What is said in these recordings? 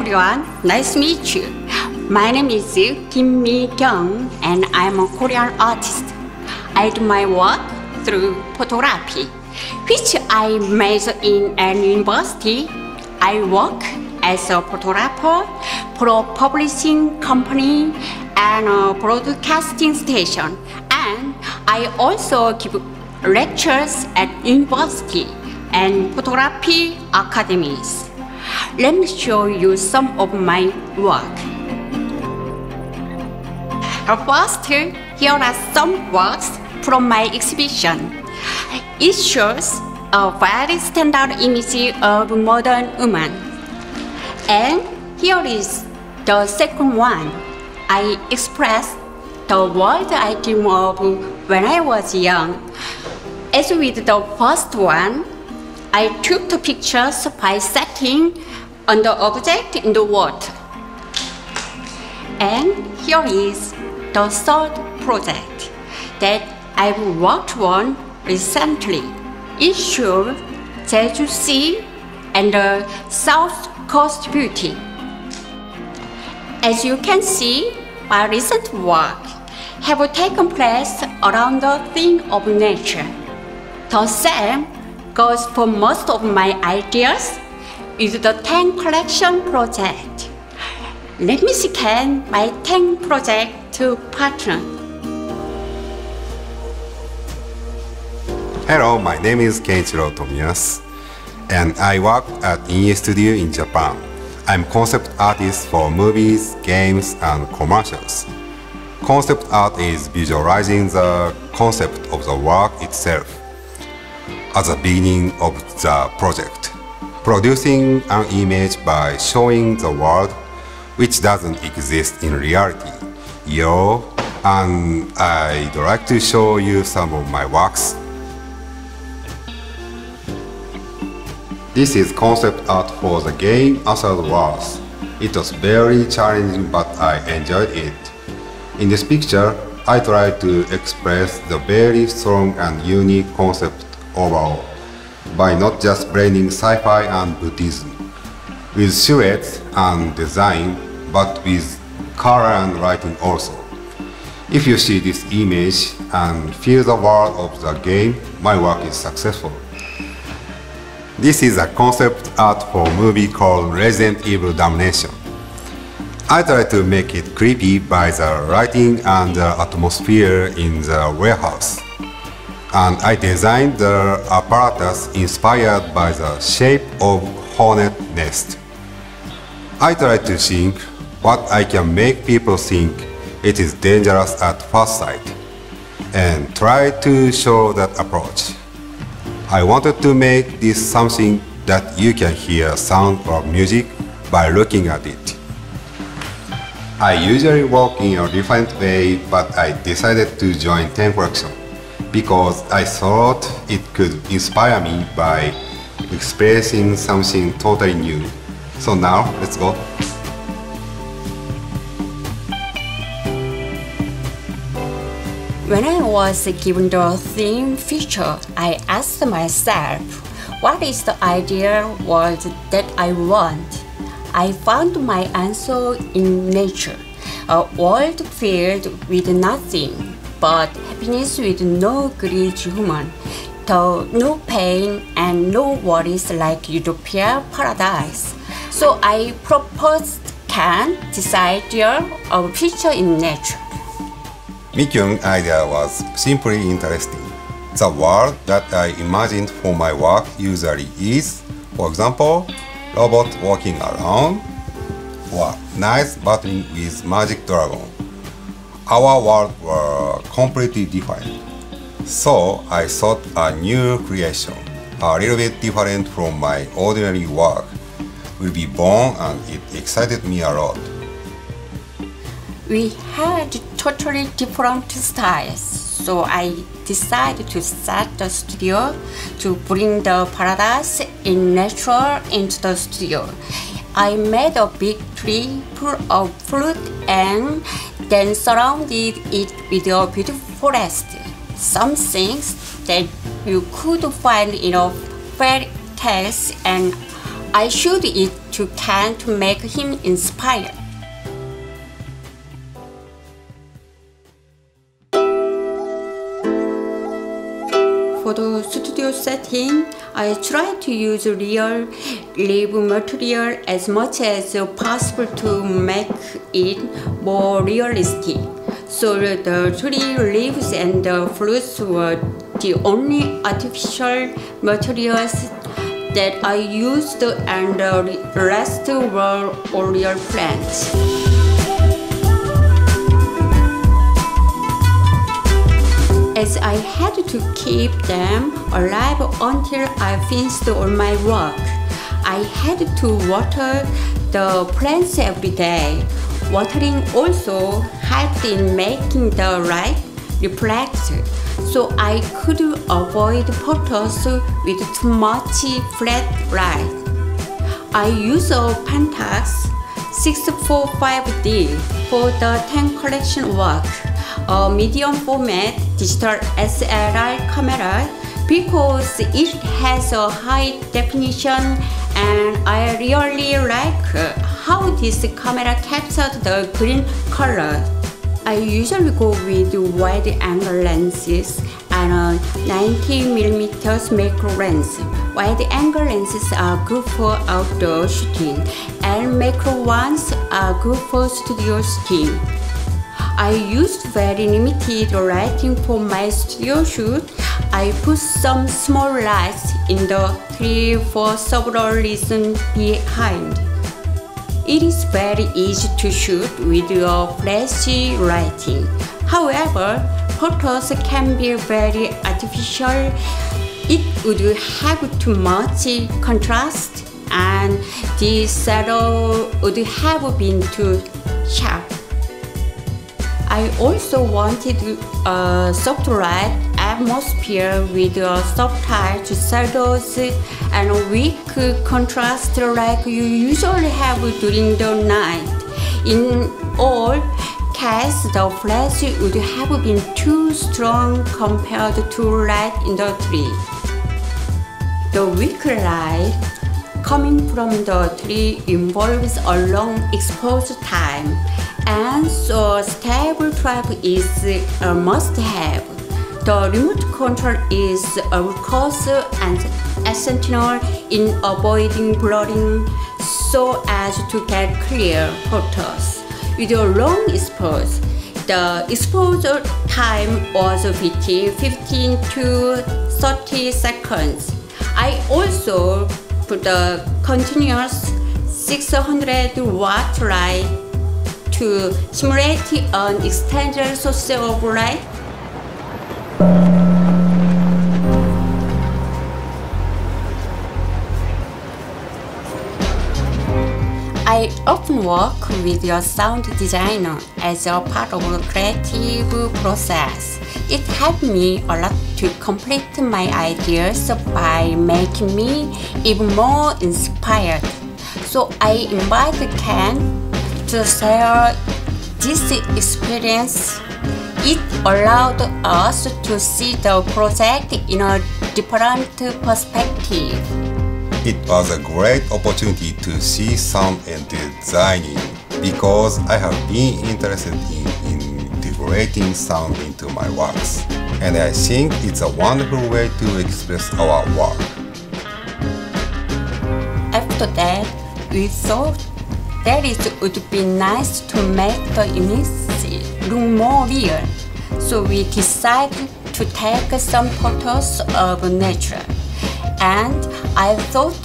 everyone, nice to meet you. My name is Kim Mi Kyung and I'm a Korean artist. I do my work through photography, which I major in an university. I work as a photographer for a publishing company and a broadcasting station. And I also give lectures at university and photography academies. Let me show you some of my work. First, here are some works from my exhibition. It shows a very standard image of modern woman. And here is the second one. I express the world I dream of when I was young. As with the first one, I took the pictures by setting on the object in the water. And here is the third project that I've worked on recently. Shows Jeju Sea and the South Coast Beauty. As you can see, my recent work have taken place around the theme of nature. The same goes for most of my ideas with the Ten Collection project. Let me scan my Tank project to partner. Hello, my name is Kenichiro Tomiyasu, and I work at INEI Studio in Japan. I'm concept artist for movies, games, and commercials. Concept art is visualizing the concept of the work itself at the beginning of the project, producing an image by showing the world which doesn't exist in reality. Yo, and I'd like to show you some of my works. This is concept art for the game Asura's Wrath. It was very challenging but I enjoyed it. In this picture, I tried to express the very strong and unique concept overall by not just blending sci-fi and Buddhism with silhouettes and design but with color and writing also. If you see this image and feel the world of the game, my work is successful. This is a concept art for a movie called Resident Evil Damnation. I try to make it creepy by the lighting and the atmosphere in the warehouse and I designed the apparatus inspired by the shape of hornet nest. I try to think what I can make people think it is dangerous at first sight and try to show that approach. I wanted to make this something that you can hear sound or music by looking at it. I usually work in a different way, but I decided to join Ten Collection because I thought it could inspire me by expressing something totally new. So now, let's go. When I was given the theme feature, I asked myself, what is the ideal world that I want? I found my answer in nature, a world filled with nothing but with no greed human, though no pain and no worries like utopia paradise. So I proposed can decide a future in nature. Mikyung's idea was simply interesting. The world that I imagined for my work usually is, for example, robot walking around or nice battling with magic dragon our world were completely different. So I thought a new creation, a little bit different from my ordinary work, will be born and it excited me a lot. We had totally different styles, so I decided to start the studio to bring the paradise in nature into the studio. I made a big tree full of fruit and then surrounded it with a beautiful forest. Some things that you could find in a fairy tales and I showed it to Ken to make him inspired. For the studio setting, I try to use real leaf material as much as possible to make it more realistic. So the tree leaves and the fruits were the only artificial materials that I used and the rest were real plants. As I had to keep them alive until I finished all my work. I had to water the plants every day. Watering also helped in making the light reflect so I could avoid photos with too much flat light. I use a Pentax 645D for the Ten collection work a medium format digital SLR camera because it has a high definition and I really like uh, how this camera captured the green color. I usually go with wide angle lenses and a 90mm macro lens. Wide angle lenses are good for outdoor shooting and macro ones are good for studio shooting. I used very limited lighting for my studio shoot. I put some small lights in the tree for several reasons behind. It is very easy to shoot with a flashy lighting. However, photos can be very artificial. It would have too much contrast and the shadow would have been too sharp. I also wanted a soft light atmosphere with a soft light shadows and weak contrast like you usually have during the night. In all cases, the flash would have been too strong compared to light in the tree. The weak light coming from the tree involves a long exposure time and so stable drive is a must-have. The remote control is a course and essential in avoiding blurring so as to get clear photos. With a long exposure, the exposure time was between 15 to 30 seconds. I also put a continuous 600 watt light to simulate an extended of light? I often work with a sound designer as a part of the creative process. It helped me a lot to complete my ideas by making me even more inspired. So I invite Ken to share this experience, it allowed us to see the project in a different perspective. It was a great opportunity to see sound and designing because I have been interested in integrating sound into my works. And I think it's a wonderful way to express our work. After that, we thought that it would be nice to make the image look more real. So we decided to take some photos of nature. And I thought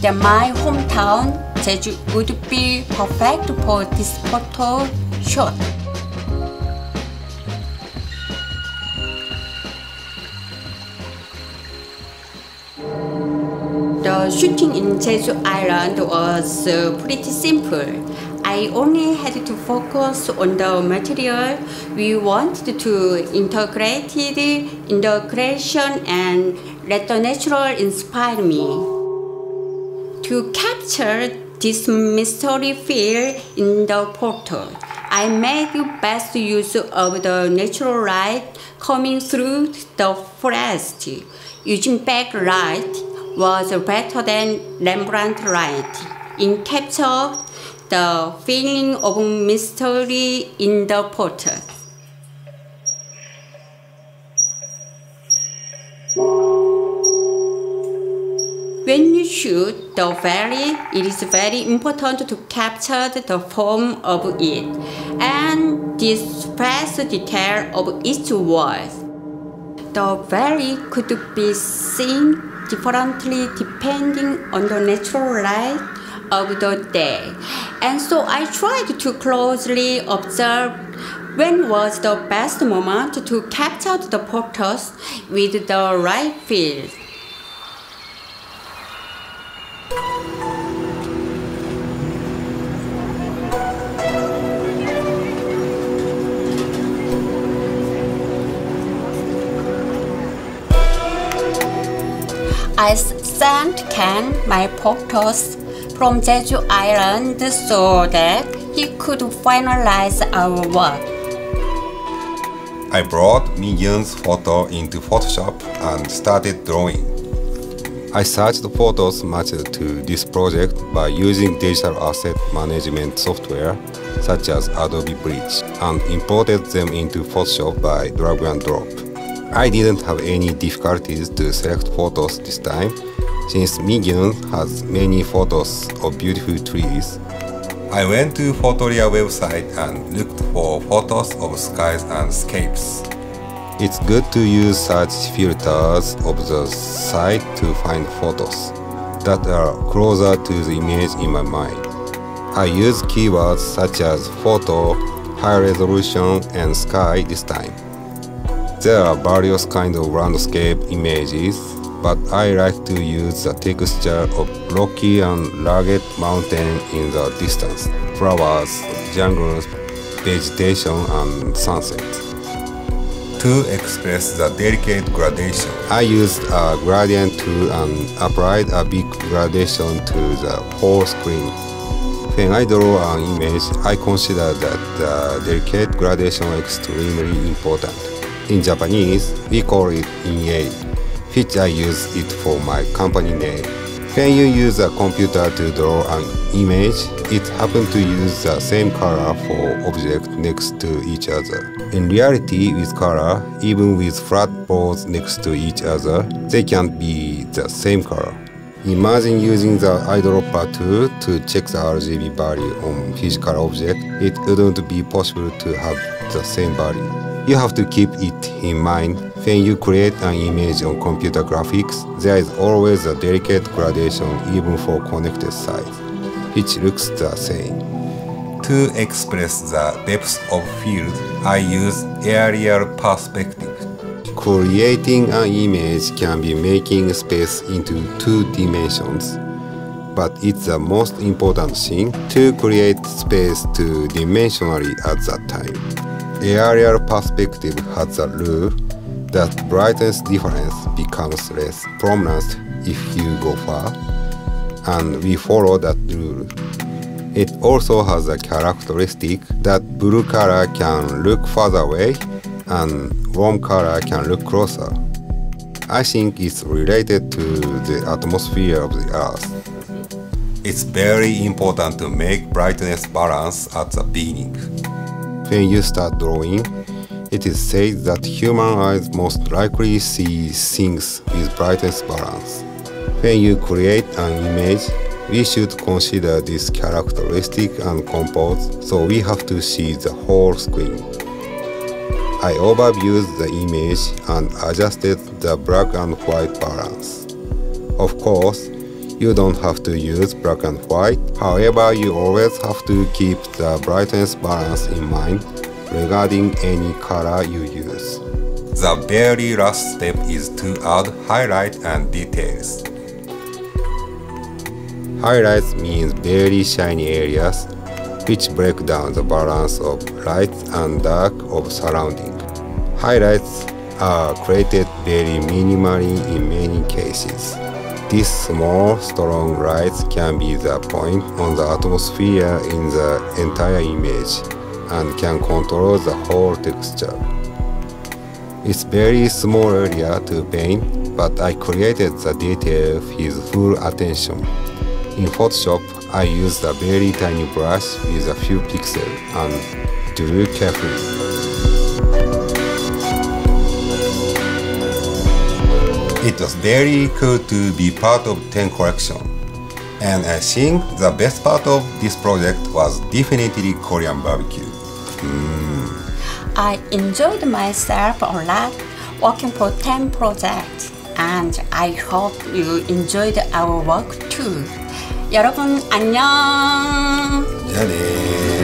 that my hometown Jeju would be perfect for this photo shoot. The shooting in Jeju Island was uh, pretty simple. I only had to focus on the material we wanted to integrate in the creation and let the natural inspire me. To capture this mystery feel in the photo, I made the best use of the natural light coming through the forest using backlight was better than Rembrandt light. in capture the feeling of mystery in the portrait. When you shoot the valley, it is very important to capture the form of it and space detail of each wall. The valley could be seen differently depending on the natural light of the day. And so I tried to closely observe when was the best moment to capture the photos with the right field. I sent Ken my photos from Jeju Island so that he could finalize our work. I brought Mikyung's photo into Photoshop and started drawing. I searched photos matched to this project by using digital asset management software such as Adobe Bridge and imported them into Photoshop by drag and drop. I didn't have any difficulties to select photos this time since Mikyung has many photos of beautiful trees. I went to Fotolia website and looked for photos of skies and scapes. It's good to use search filters of the site to find photos that are closer to the image in my mind. I use keywords such as photo, high resolution, and sky this time. There are various kinds of landscape images, but I like to use the texture of rocky and rugged mountain in the distance, flowers, jungles, vegetation, and sunset. To express the delicate gradation, I used a gradient tool and applied a big gradation to the whole screen. When I draw an image, I consider that the delicate gradation is extremely important. In Japanese, we call it INEI, which I use it for my company name. When you use a computer to draw an image, it happens to use the same color for objects next to each other. In reality, with color, even with flat balls next to each other, they can't be the same color. Imagine using the eyedropper tool to check the RGB value on physical object. It wouldn't be possible to have the same value. You have to keep it in mind when you create an image on computer graphics, there is always a delicate gradation even for connected sides, which looks the same. To express the depth of field, I use aerial perspective. Creating an image can be making space into two dimensions, but it's the most important thing to create space two dimensionally at that time aerial perspective has a rule that brightness difference becomes less prominent if you go far, and we follow that rule. It also has a characteristic that blue color can look farther away and warm color can look closer. I think it's related to the atmosphere of the Earth. It's very important to make brightness balance at the beginning. When you start drawing, it is said that human eyes most likely see things with brightness balance. When you create an image, we should consider this characteristic and compose, so we have to see the whole screen. I overviewed the image and adjusted the black and white balance. Of course, you don't have to use black and white, however you always have to keep the brightness balance in mind regarding any color you use. The very last step is to add highlight and details. Highlights means very shiny areas which break down the balance of light and dark of surrounding. Highlights are created very minimally in many cases. These small, strong lights can be the point on the atmosphere in the entire image and can control the whole texture. It's very small area to paint, but I created the detail with full attention. In Photoshop, I used a very tiny brush with a few pixels and drew carefully. It was very cool to be part of 10 collection. And I think the best part of this project was definitely Korean barbecue. I enjoyed myself a lot working for 10 projects and I hope you enjoyed our work too. 여러분 안녕. 미안해.